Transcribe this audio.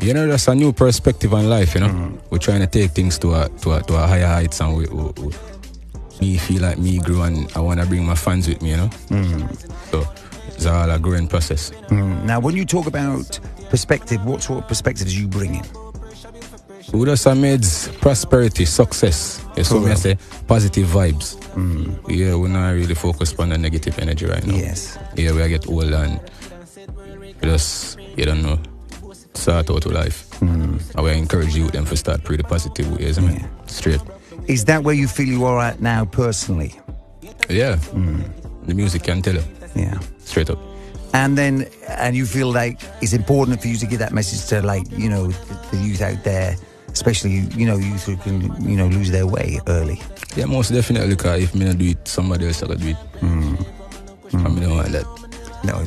You know, that's a new perspective on life. You know, mm. we're trying to take things to a to a, to a higher heights, and we, we, we me feel like me grow, and I want to bring my fans with me. You know, mm. so it's all a growing process. Mm. Now, when you talk about perspective, what sort of perspectives you bring in? We just made prosperity, success. Yeah, so For me I real. say positive vibes. Yeah, we're not really focused on the negative energy right now. Yes. Yeah, we get old and we just you don't know start out life. Mm. I will encourage you them to start pretty positive ways. I mean, Yeah. straight. Is that where you feel you are at now personally? Yeah. The music can tell you Yeah. straight up. And then, and you feel like it's important for you to give that message to, like, you know, the, the youth out there, especially, you know, youth who can, you know, lose their way early. Yeah, most definitely. Because if me not do it, somebody else will do it. Mm. I mean, don't want that. No,